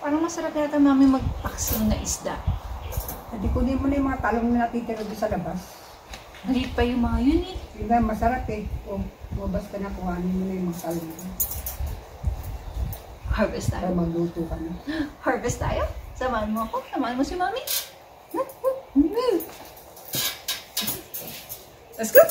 Parang masarap yata mami magpaksiw na isda. Hindi kunin mo na yung mga talong na natitira doon sa labas. Maliit pa yung mga yun eh. Yun na, masarap eh. O, lumabas ka na, kuhanin mo na yung mga talong. Harvest Para tayo. magluto ka na. Harvest tayo? Samahan mo ako. Samahan mo si mami. Let's go.